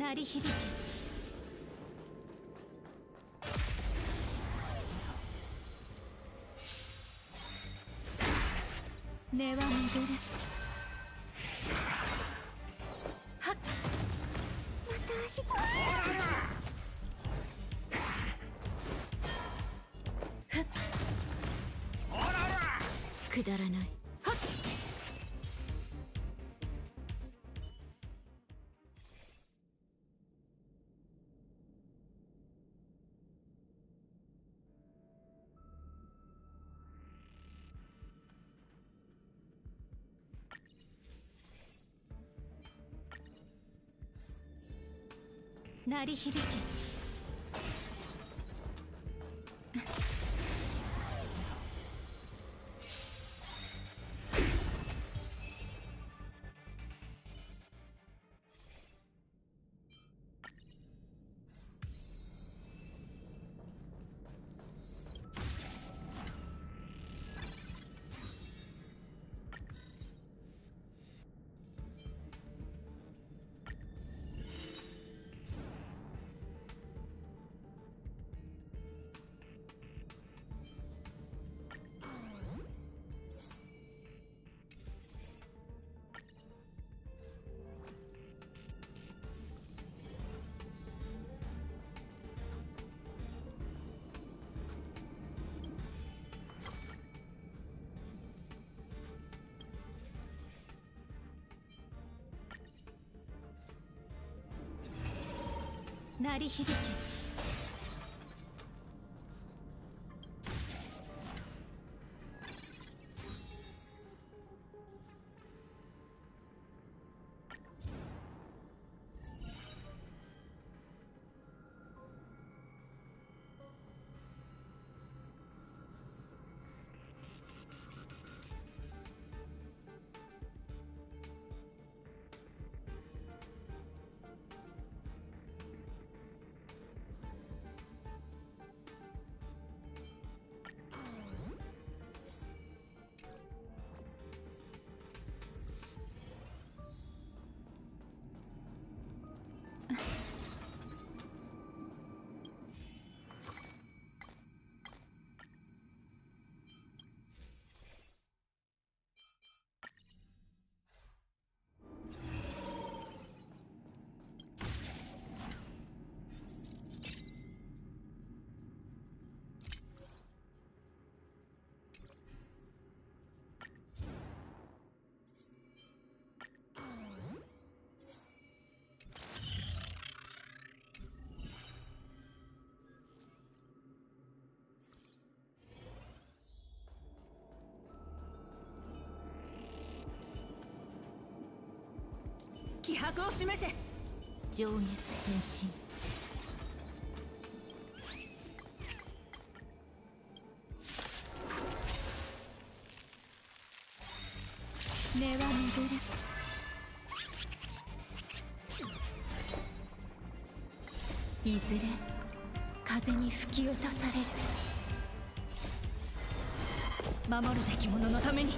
鳴り響け。根は巡る。はっ。また足ふっ。くだらない。鳴り響き鳴り響け。気迫を示せ。情熱変身。根は巡るいずれ風に吹き落とされる。守るべき者のために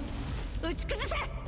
打ち崩せ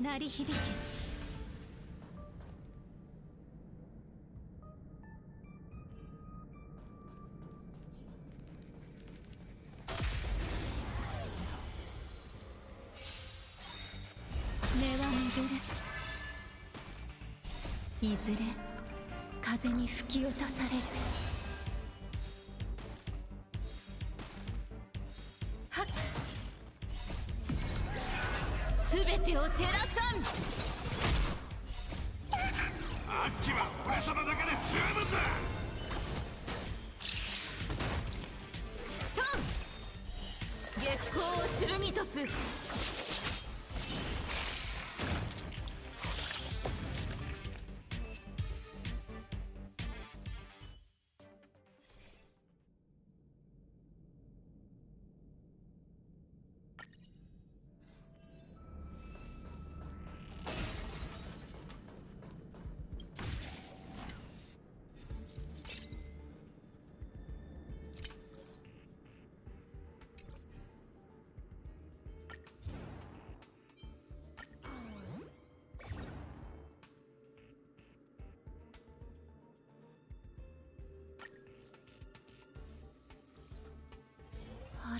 鳴り響け。いずれ風に吹き落とされる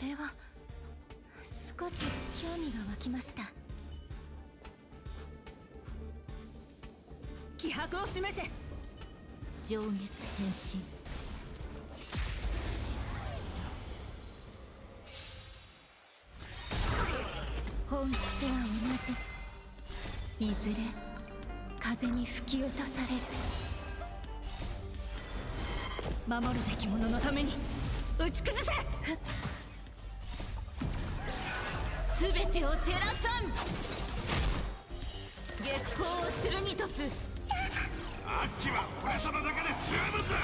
れは少し興味が湧きました。気迫を示せ。上月変身。本質は同じ。いずれ風に吹き落とされる。守るべき者のために打ち崩せ全てを照らさん。月光を剣とす。あっちは俺様だけで十分だ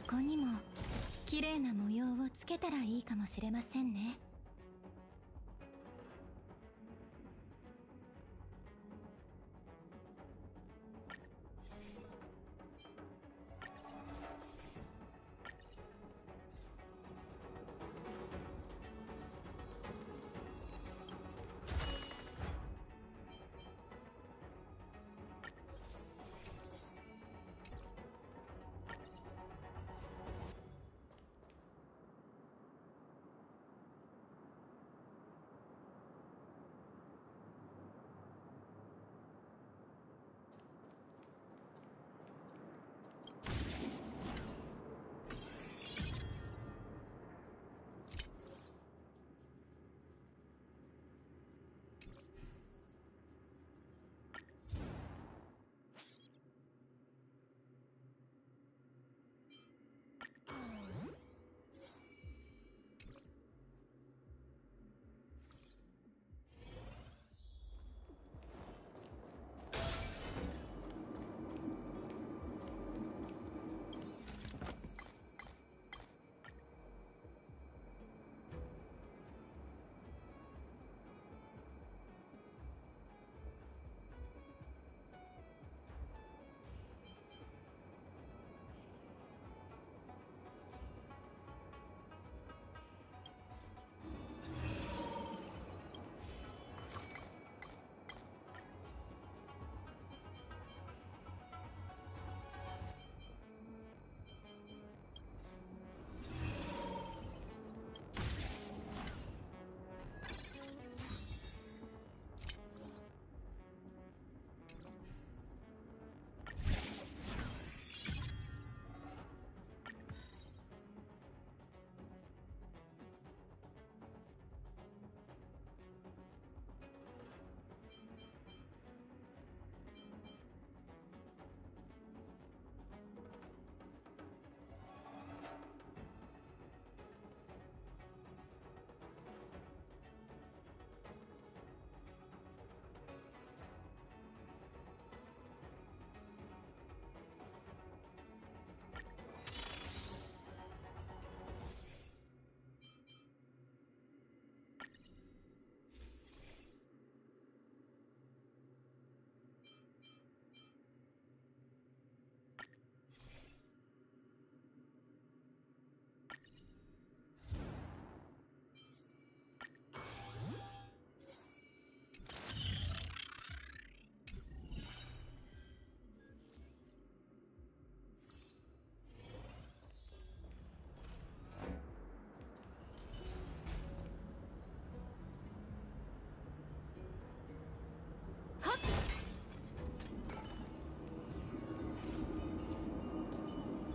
箱にも綺麗な模様をつけたらいいかもしれませんね。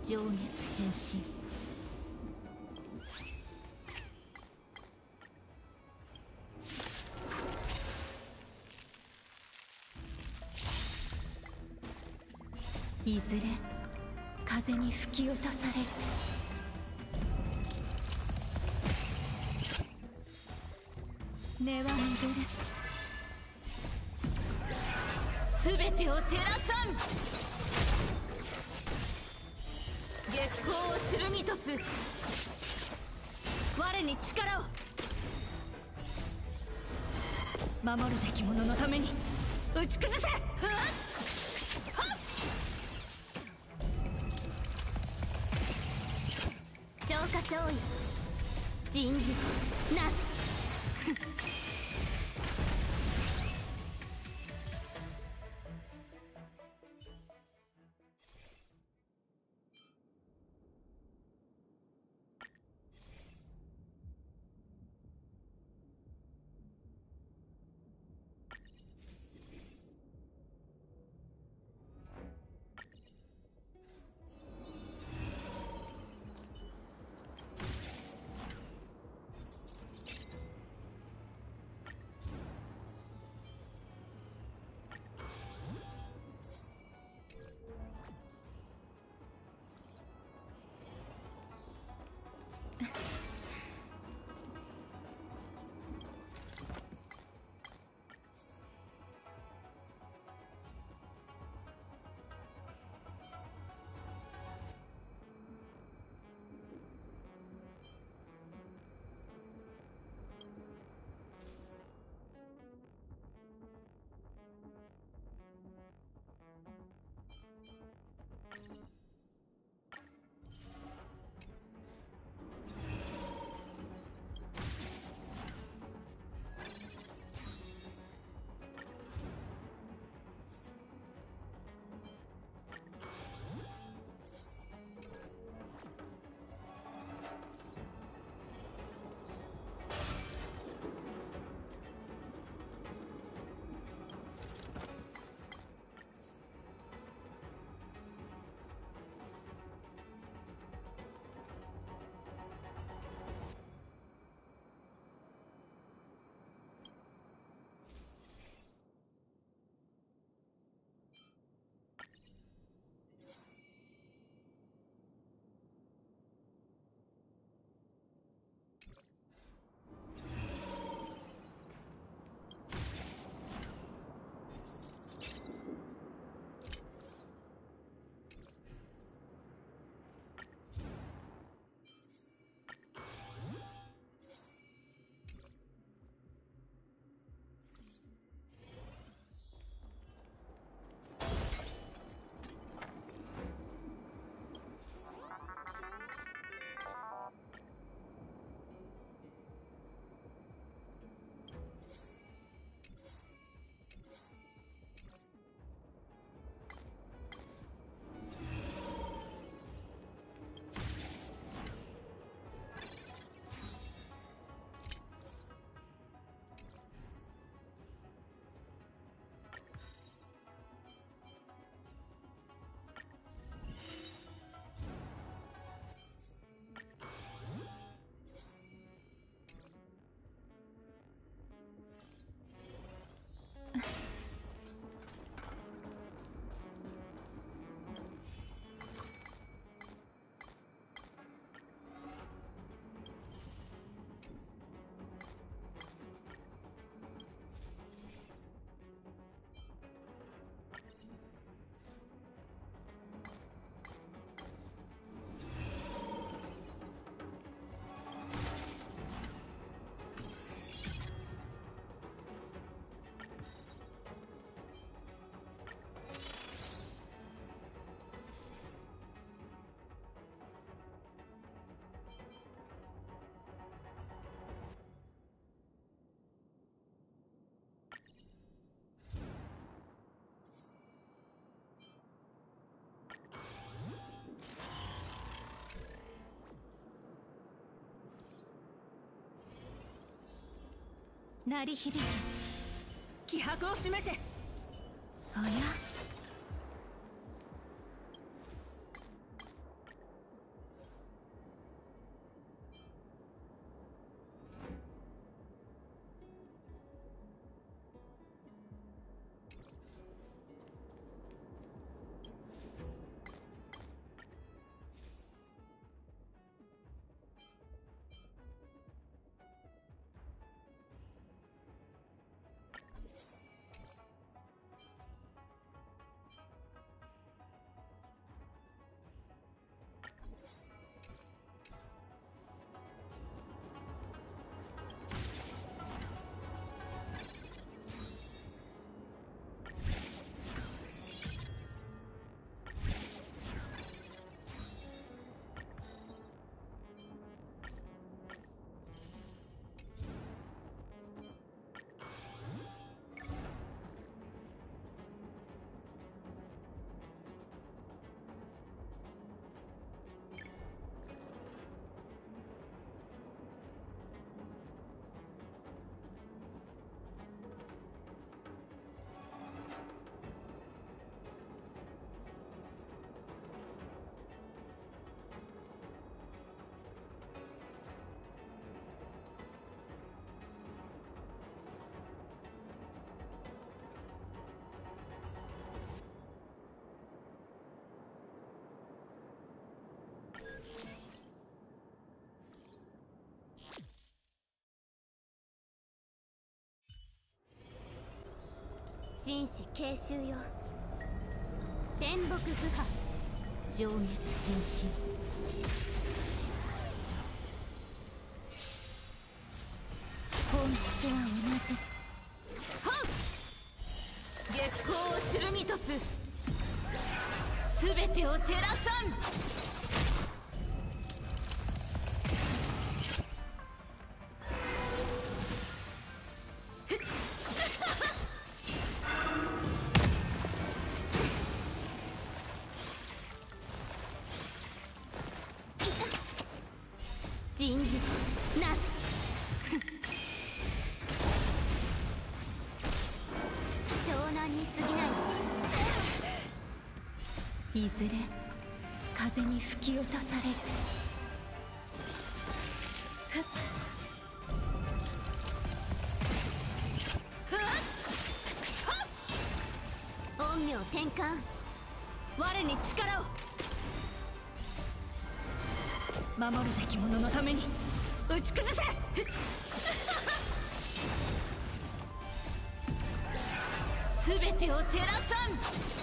情熱変身いずれ風に吹き落とされる。根は巡る。全てを照らさん。光を剣とす。我に力を。守るべき者のために打ち崩せ。消化勝利人事。なす。鳴り響気迫を示せ。おや？紳士継襲よ。天木不破情熱変身。いずれ風に吹き落とされる。陰陽転換我に力を守るべき者のために打ち崩せ全てを照らさん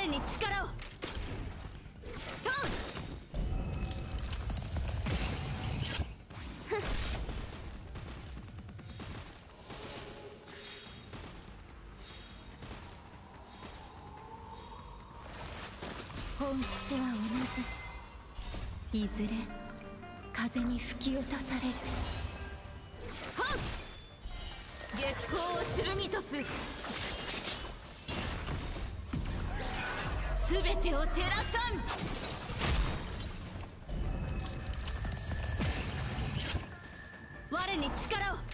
我に力を。と本質は同じ。いずれ風に吹き落とされる。月光を剣とす。全てを照らさん。我に力を。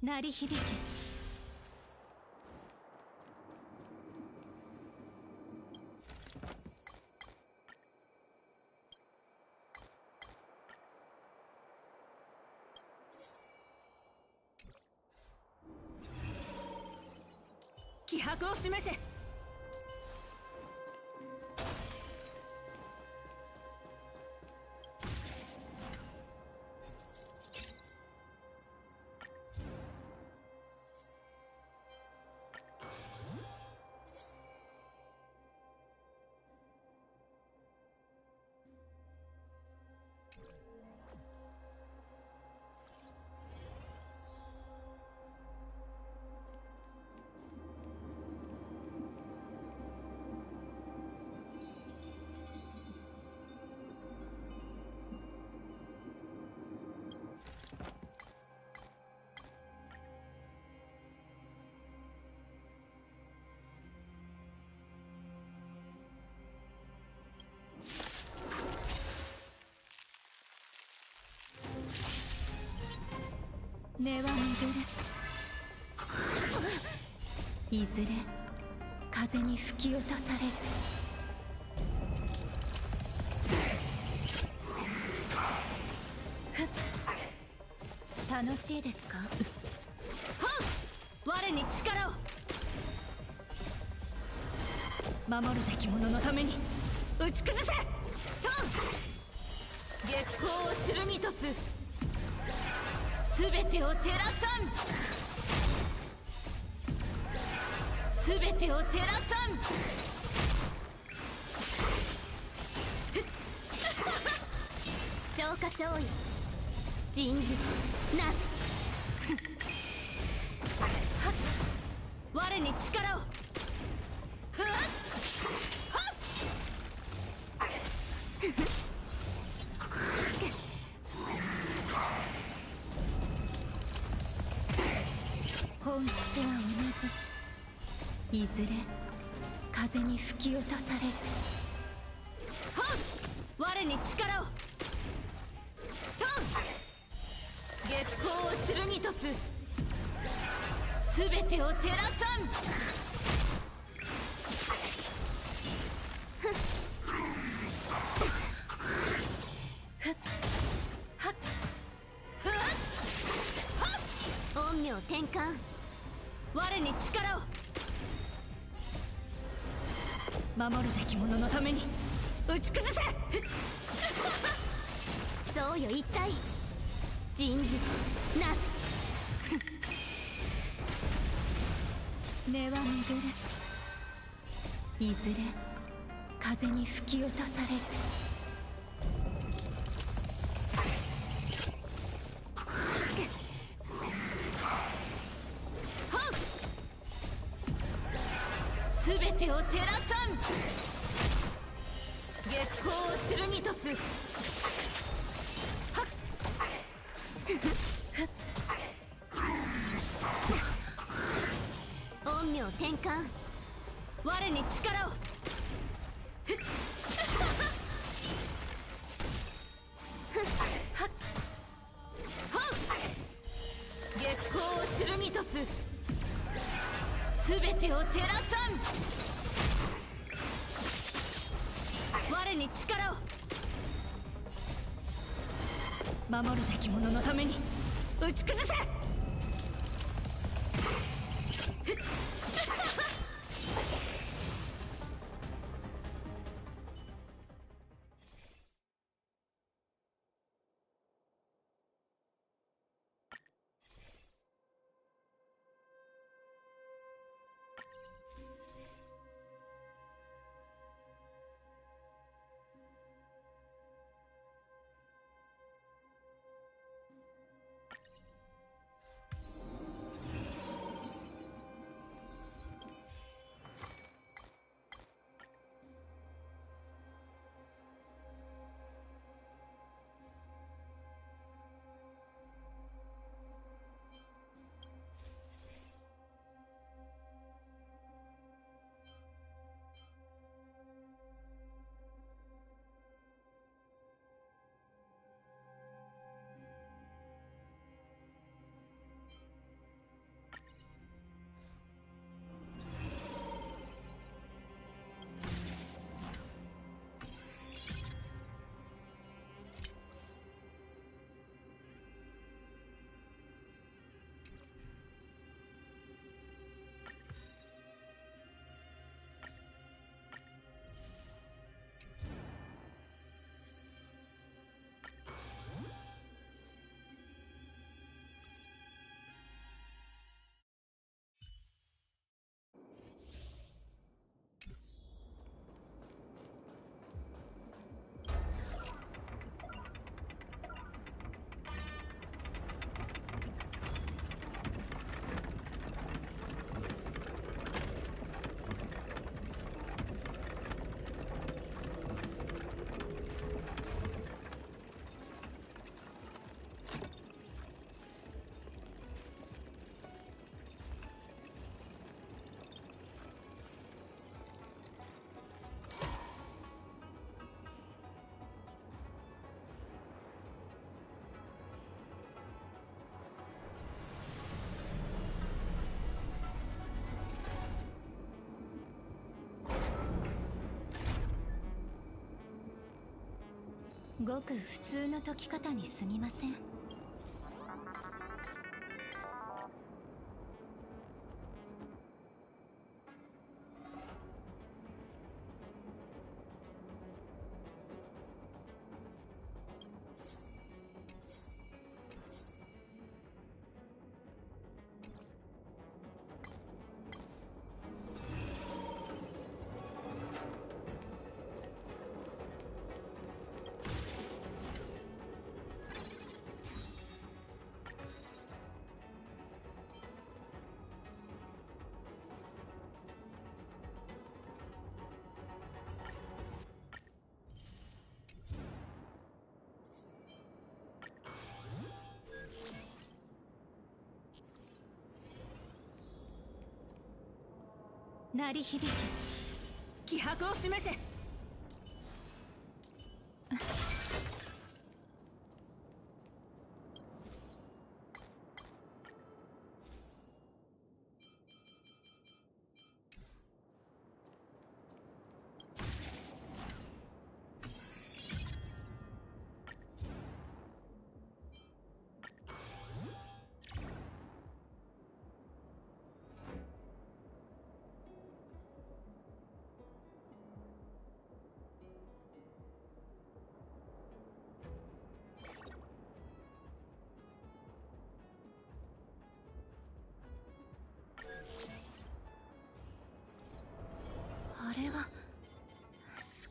鳴り響け。気迫を示せ。根は巡る。いずれ風に吹き落とされる。楽しいですか？我に力を。守るべき者のために。打ち崩せ！月光を剣とす。全てを照らさん。全てを照らさん。消化勝利。人事。なす。我に力を本質は同じいずれ風に吹き落とされる。我に力を。月光を剣とす。全てを照らさん。陰陽転換。我に力守るべき者のために打ち崩せ！そうよ一体。人事。なす。根は巡る。いずれ風に吹き落とされるてを照らさん。月光を剣とす。陰陽転換。我に力を。全てを照らさん。我に力を。守るべき者のために打ち崩せ。ごく普通の解き方にすぎません。鳴り響け。気迫を示せ。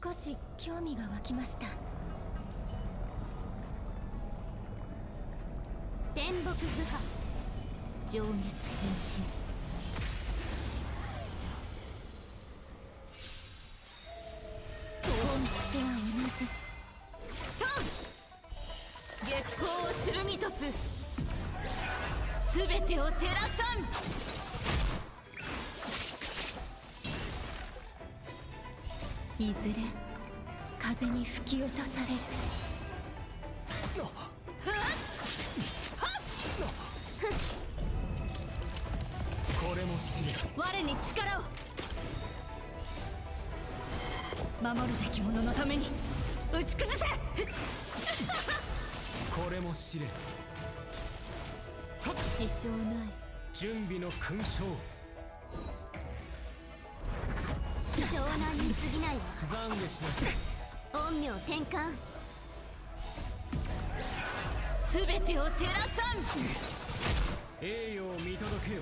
少し興味が湧きました。天木部下情熱変身。ずれ風に吹き落とされる。これも試練我に力を。守るべき者のために打ち崩せ。これも試練支障ない。準備の勲章過ぎないわ。懺悔しなさい陰陽転換。全てを照らさん。栄誉を見届けよ。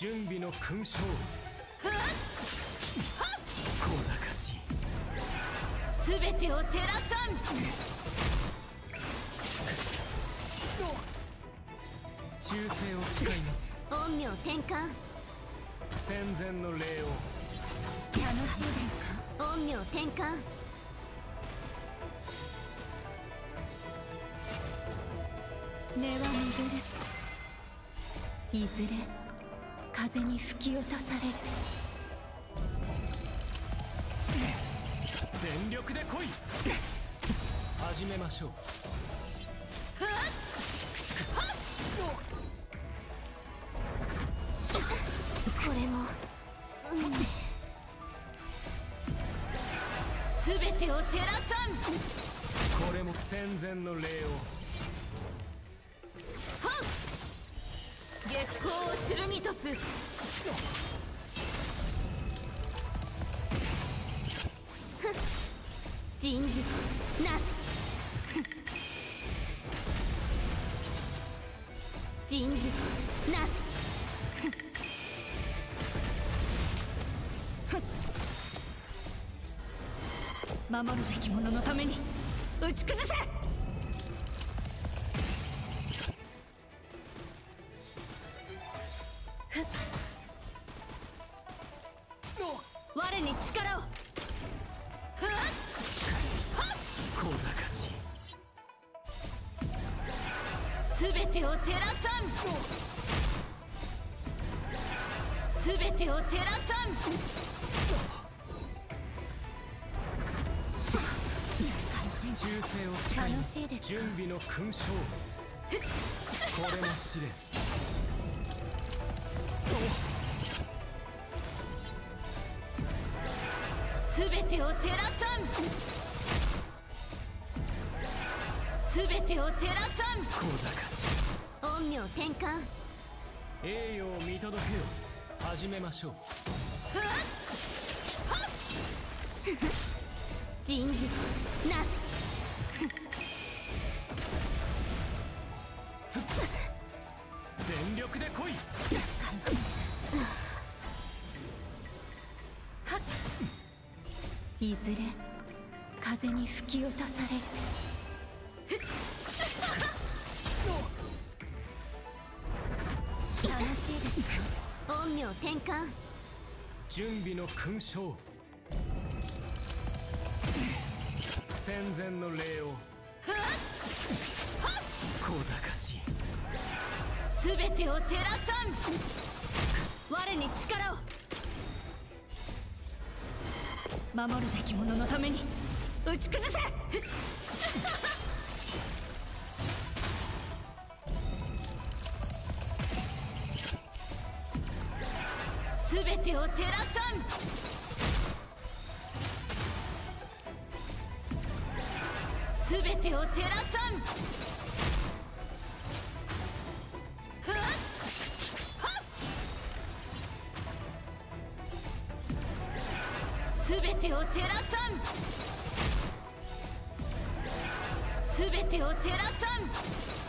準備の勲章。小賢しい。すべてを照らさん。忠誠を誓います。陰陽転換。戦前の礼を。楽しいですか？陰陽転換。根は巡る。いずれ風に吹き落とされる。全力で来い。始めましょう。これも。すべてを照らさん。これも戦前の礼を守るべき者のために打ち崩せ準備の勲章。これも試練すべてを照らさん。すべてを照らさん。小賢し陰陽転換。い栄誉を見届けよ。始めましょう。人事か陰陽転換。準備の勲章。戦前の礼を。小賢しいすべてを照らさん。我に力を。守るべき者のために打ち崩せすべてを照らさん。すべてを照らさん。はっ。はっ。すべてを照らさん。すべてを照らさん。